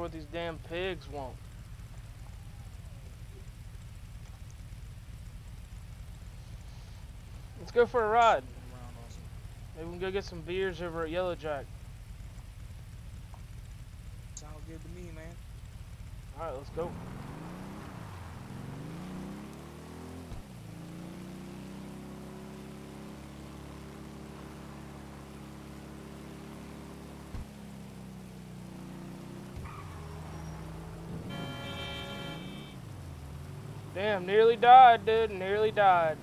what these damn pigs want. Let's go for a ride. Maybe we can go get some beers over at Yellow Jack. Sounds good to me, man. Alright, let's go. Damn, nearly died, dude. Nearly died.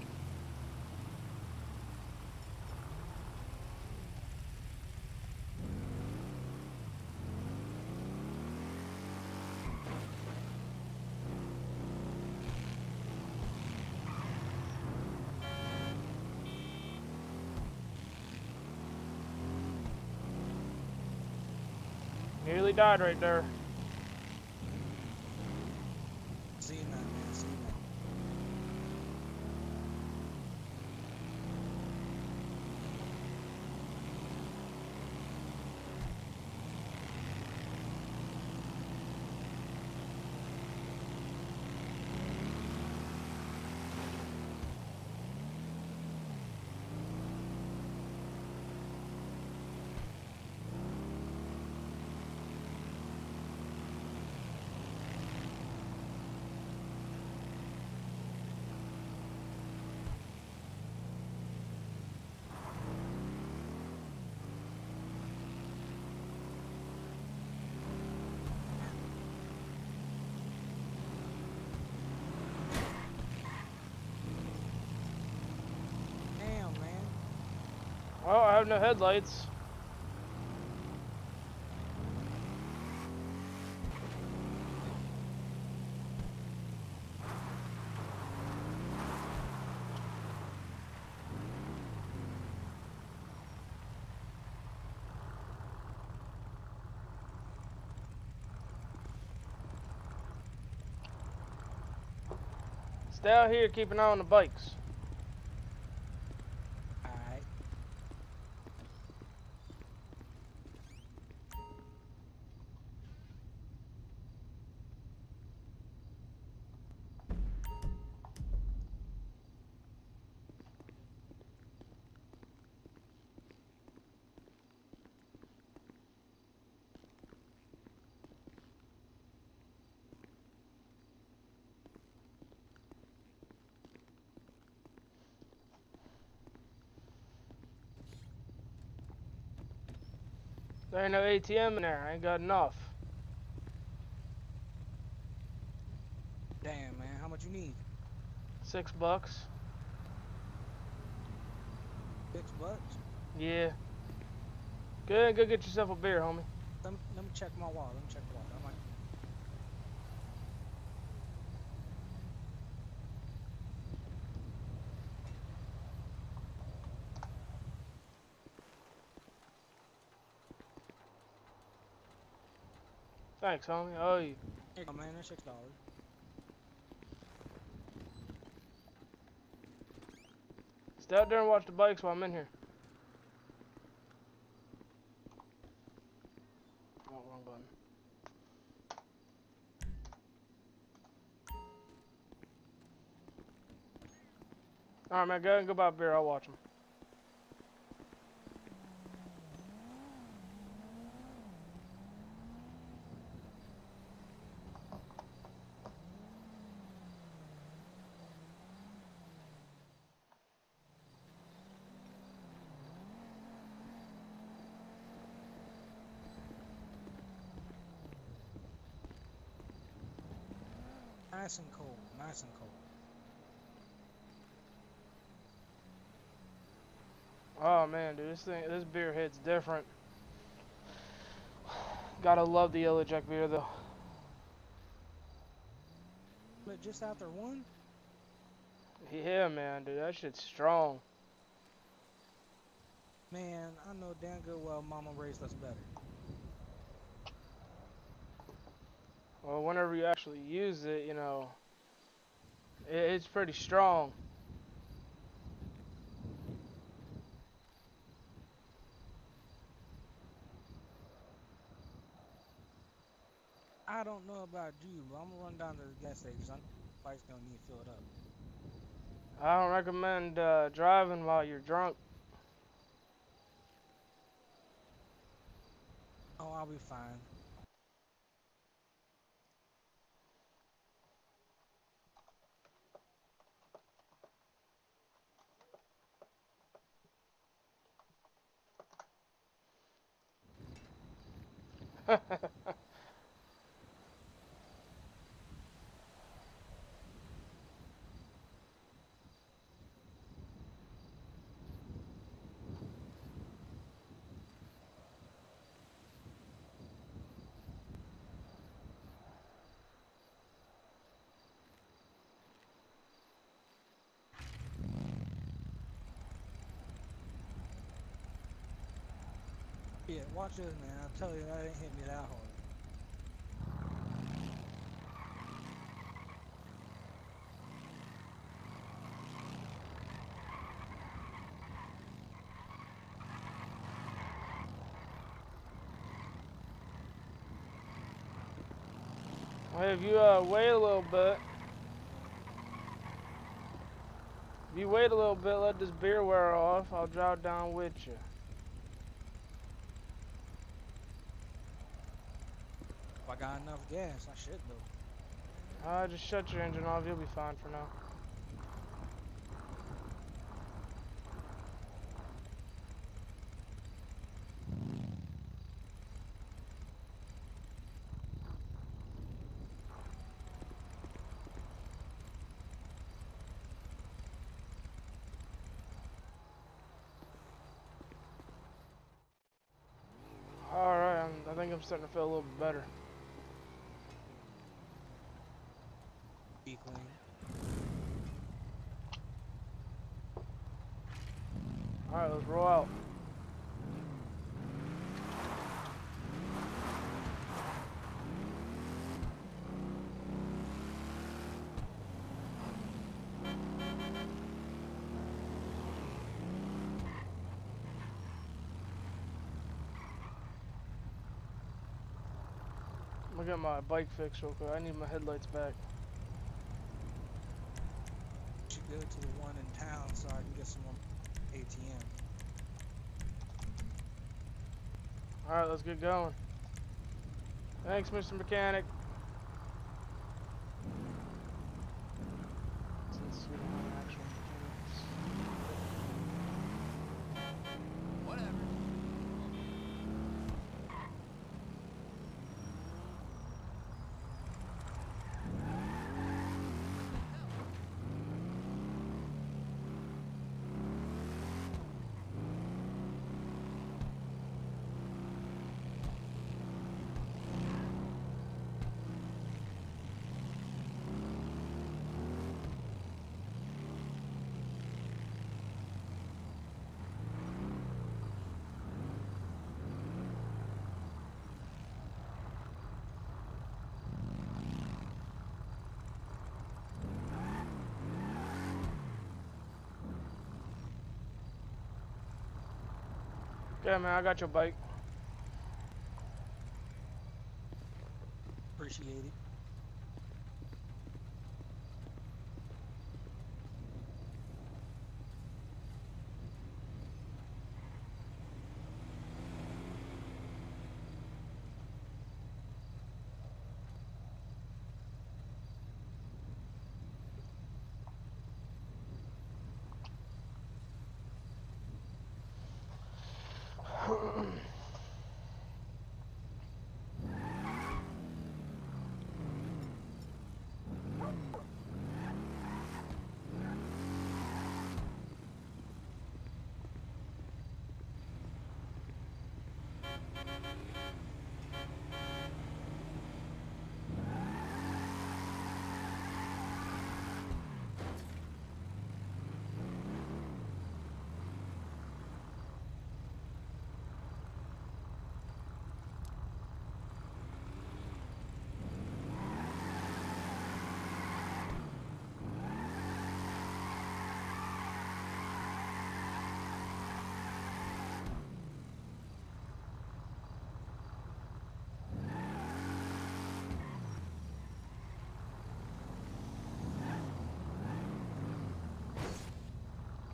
Nearly died right there. See you now, man. See you now. Damn, man. Oh, I have no headlights. Stay out here, keep an eye on the bikes. There ain't no ATM in there. I ain't got enough. Damn, man. How much you need? Six bucks. Six bucks? Yeah. Good. Go get yourself a beer, homie. Let me, let me check my wallet. Let me check my wallet. I might... Thanks, homie. Oh, you. Here you go, man. That's six dollars. Stay out there and watch the bikes while I'm in here. Oh, wrong button. Alright, man. Go ahead and go buy a beer. I'll watch them. Nice and cold. Nice and cold. Oh man, dude, this thing, this beer hits different. Gotta love the Yellow Jack beer though. But just after one? Yeah, man, dude, that shit's strong. Man, I know damn good well mama raised us better. Well, whenever you actually use it, you know, it, it's pretty strong. I don't know about you, but I'm gonna run down to the gas station. I'm bike's gonna need filled up. I don't recommend uh, driving while you're drunk. Oh, I'll be fine. Yeah, watch this, man. I'll tell you, that ain't hit me that hard. Hey, if you uh, wait a little bit, if you wait a little bit, let this beer wear off. I'll drive down with you. If I got enough gas, I should though. Uh, just shut your engine off. You'll be fine for now. Alright, I think I'm starting to feel a little better. Be clean. Alright, let's roll out. I'm gonna get my bike fixed real quick. I need my headlights back. Should go to the one in town so I can get some ATM. Alright, let's get going. Thanks, Mr. Mechanic. Since we don't have actual mechanics. Whatever. Yeah, man, I got your bike. Appreciate it. Alright,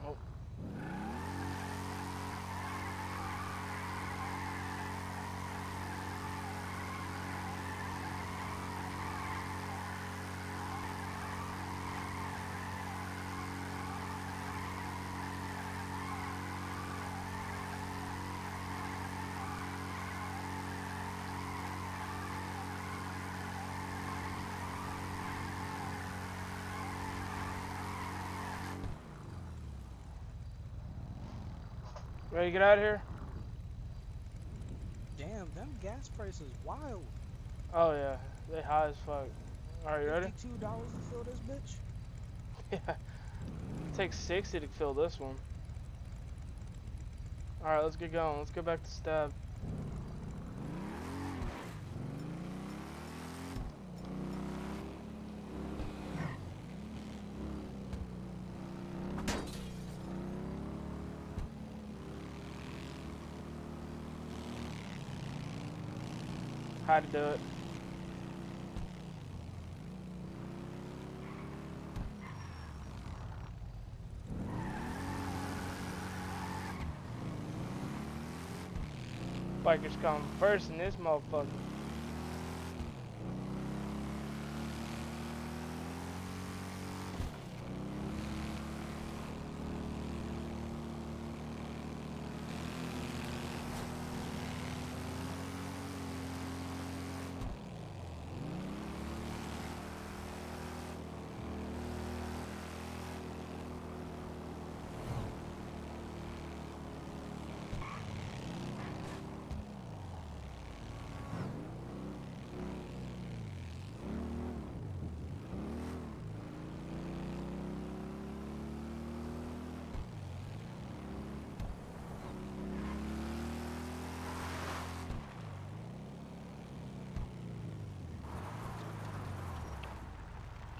'cause Ready to get out of here? Damn, them gas prices wild. Oh yeah, they high as fuck. Alright, you ready? Two dollars to fill this bitch. Yeah. It takes 60 to fill this one. Alright, let's get going. Let's go back to stab. How to do it. Bikers come first in this motherfucker.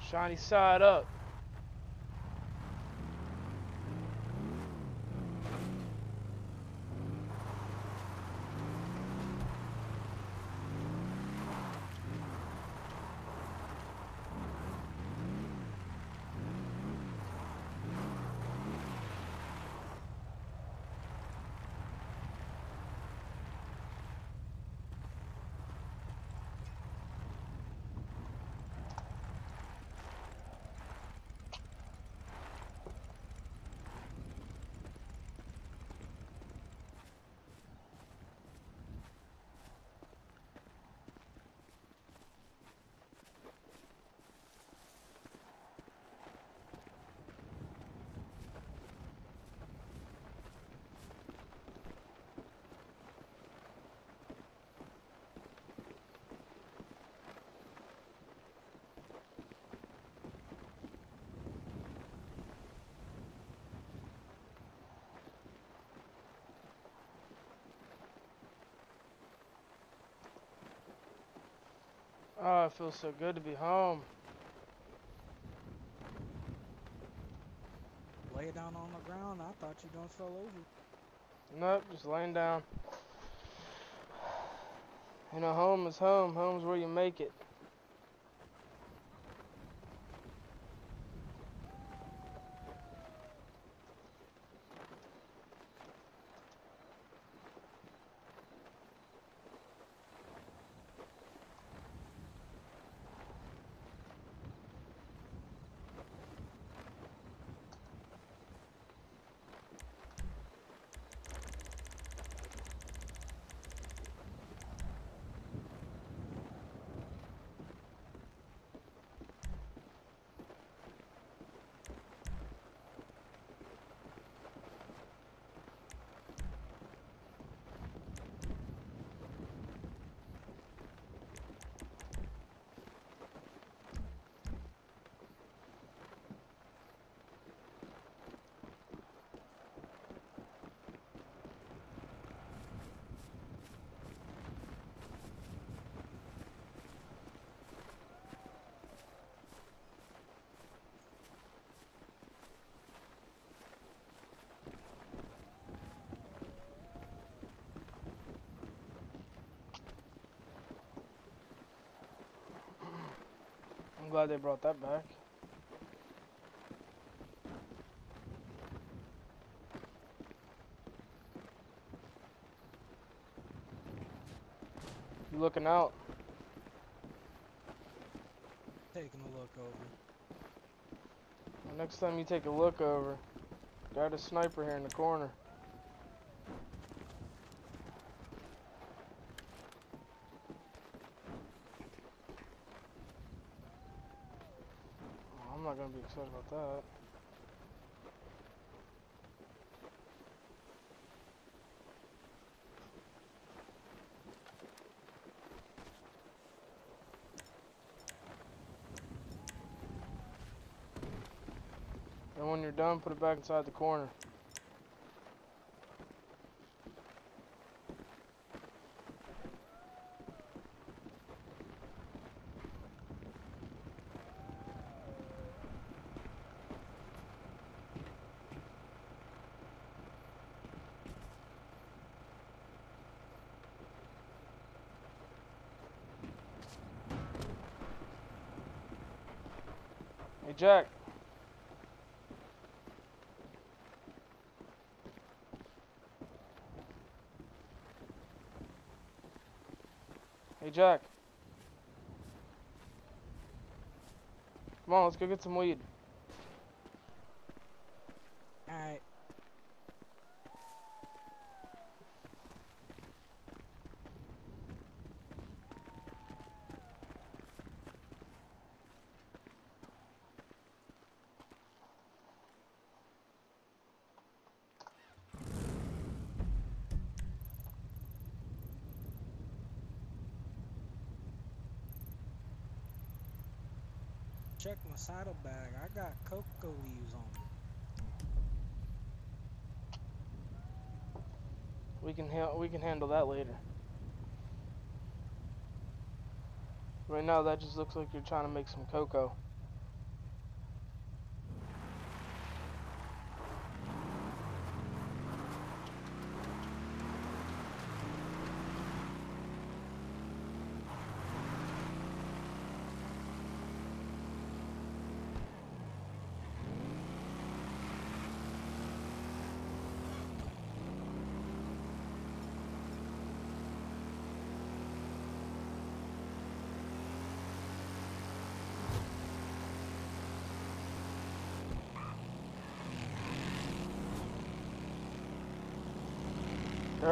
Shiny side up. Oh, it feels so good to be home. Lay down on the ground. I thought you done fell over. Nope, just laying down. You know, home is home. Home's where you make it. I'm glad they brought that back. You looking out? Taking a look over. Next time you take a look over, got a sniper here in the corner. excited about that. And when you're done, put it back inside the corner. Jack. Hey, Jack. Come on, let's go get some weed. Alright. Check my saddlebag. I got cocoa leaves on me. We can we can handle that later. Right now, that just looks like you're trying to make some cocoa.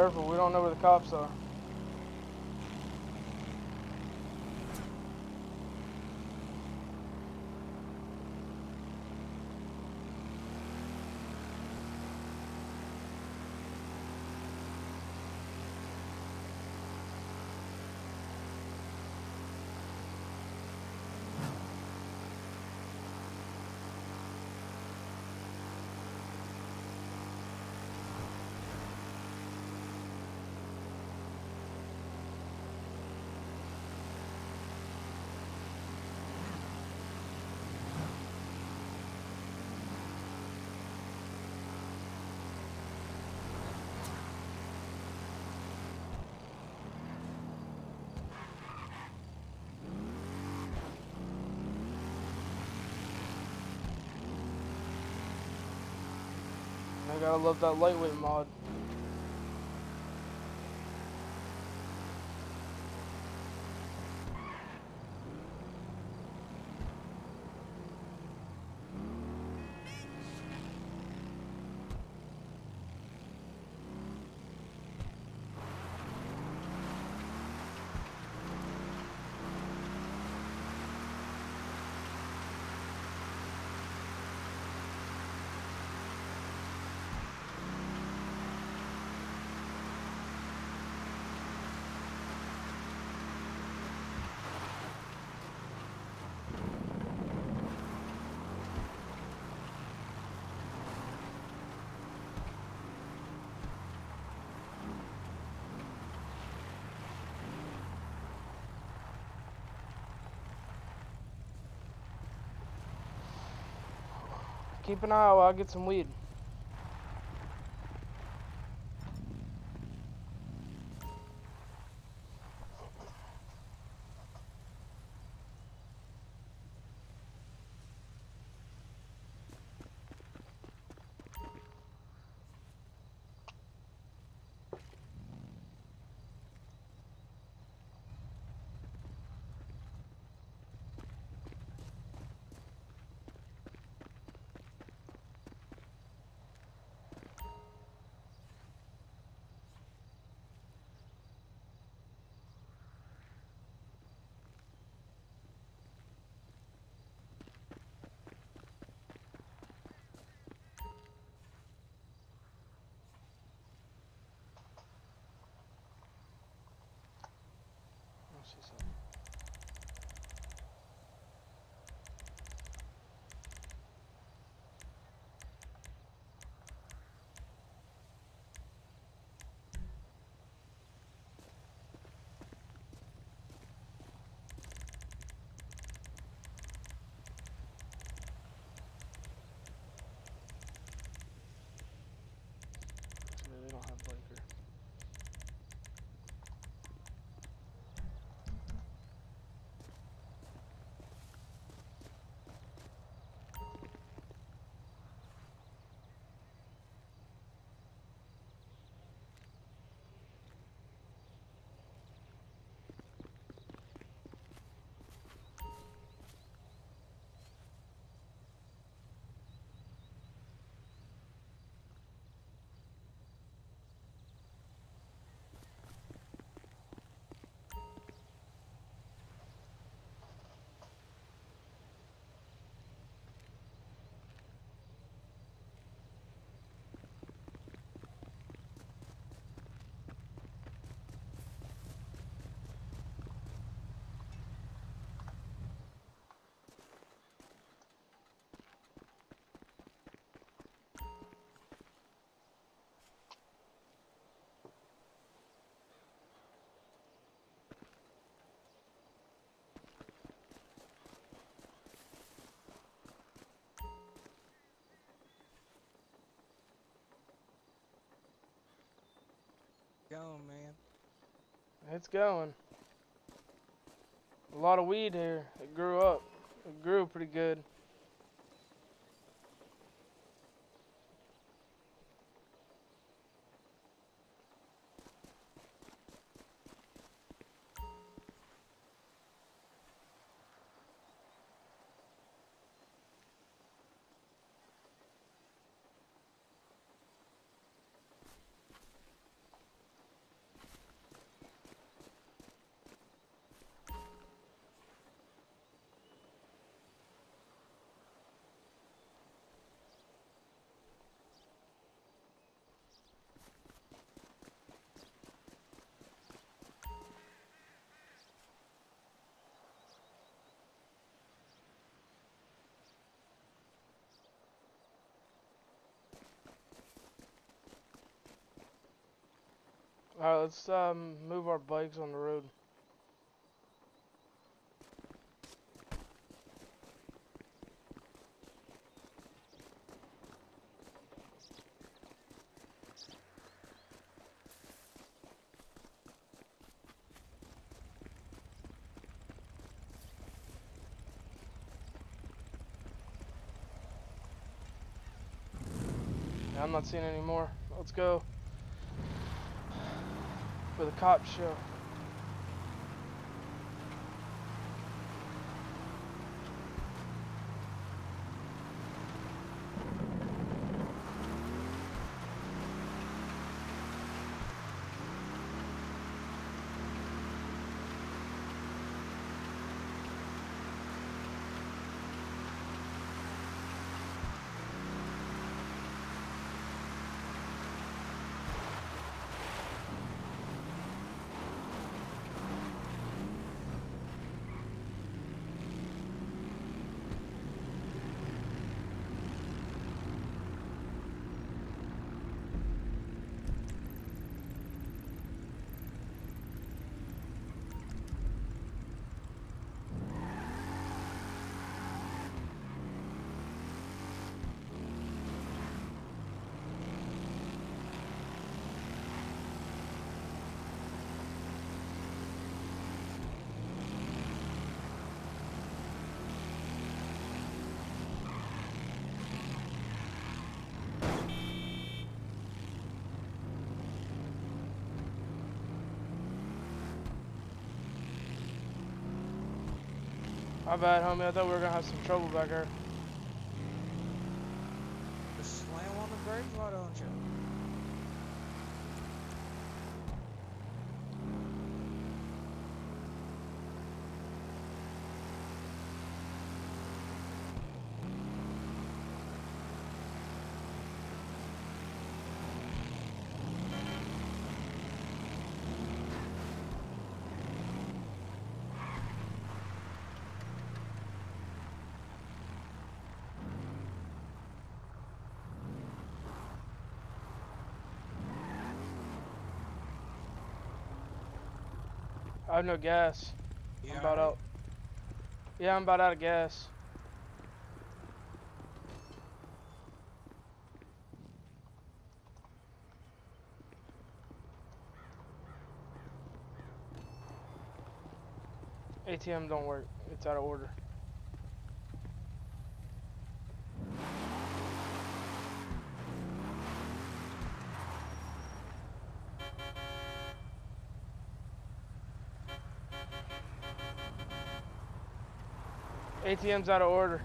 Careful, we don't know where the cops are. I gotta love that lightweight mod. Keep an eye out while I get some weed. 있어서. Going, man. It's going. A lot of weed here. It grew up. It grew pretty good. Alright, let's um, move our bikes on the road. I'm not seeing any more. Let's go. For the cop show. My bad, homie. I thought we were gonna have some trouble back here. Just slam on the brakes, why don't you? I have no gas. You I'm about out. Yeah, I'm about out of gas. ATM don't work. It's out of order. ATM's out of order.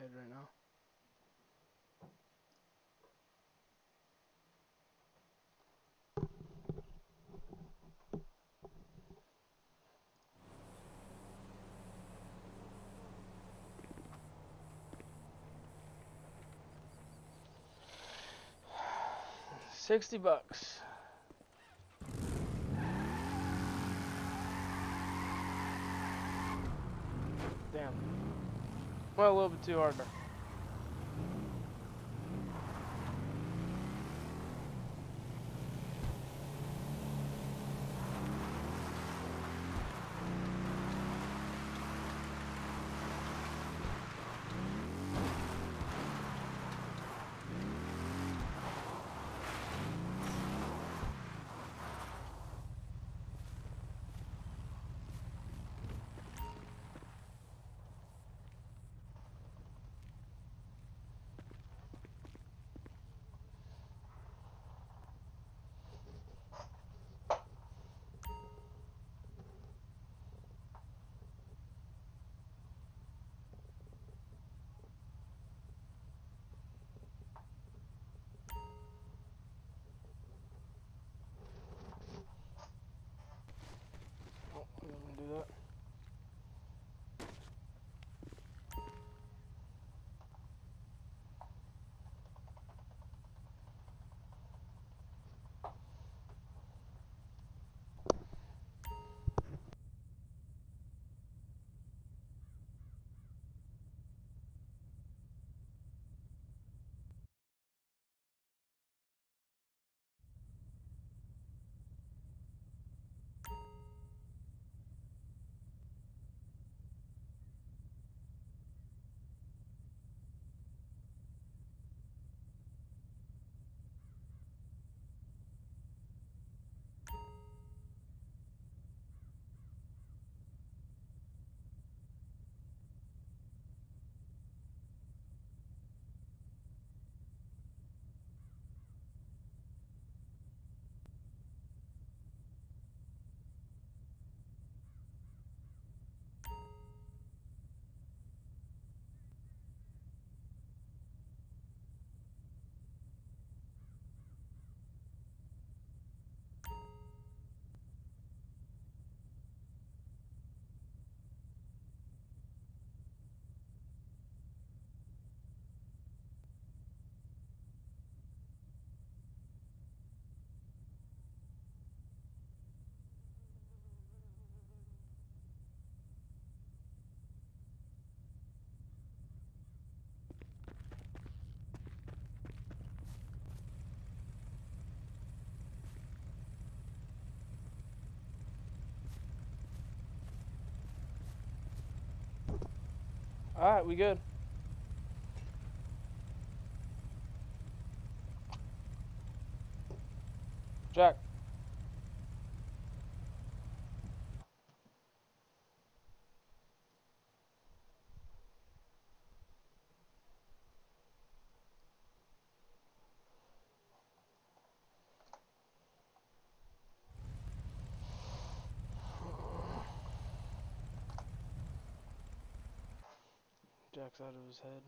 Head right now. Sixty bucks. Damn. Well, a little All right, we good. Jack. Jack's out of his head.